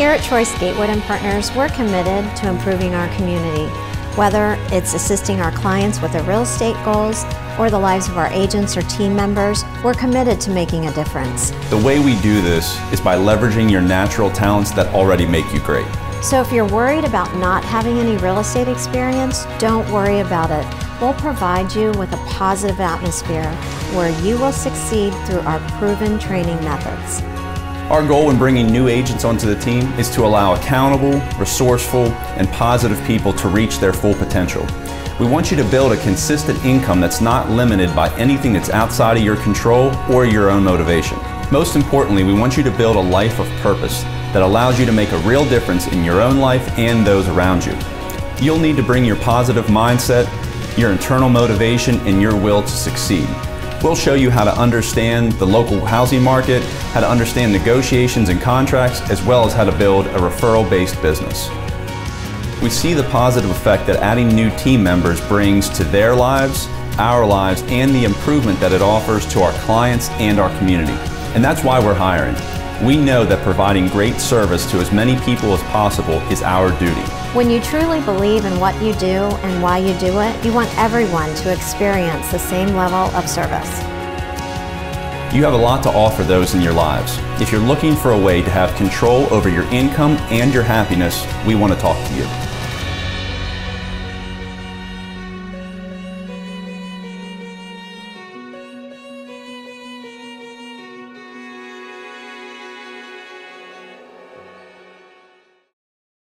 Here at Troyce Gatewood and Partners, we're committed to improving our community, whether it's assisting our clients with their real estate goals or the lives of our agents or team members, we're committed to making a difference. The way we do this is by leveraging your natural talents that already make you great. So if you're worried about not having any real estate experience, don't worry about it. We'll provide you with a positive atmosphere where you will succeed through our proven training methods. Our goal in bringing new agents onto the team is to allow accountable, resourceful, and positive people to reach their full potential. We want you to build a consistent income that's not limited by anything that's outside of your control or your own motivation. Most importantly, we want you to build a life of purpose that allows you to make a real difference in your own life and those around you. You'll need to bring your positive mindset, your internal motivation, and your will to succeed. We'll show you how to understand the local housing market, how to understand negotiations and contracts, as well as how to build a referral-based business. We see the positive effect that adding new team members brings to their lives, our lives, and the improvement that it offers to our clients and our community. And that's why we're hiring. We know that providing great service to as many people as possible is our duty. When you truly believe in what you do and why you do it, you want everyone to experience the same level of service. You have a lot to offer those in your lives. If you're looking for a way to have control over your income and your happiness, we want to talk to you.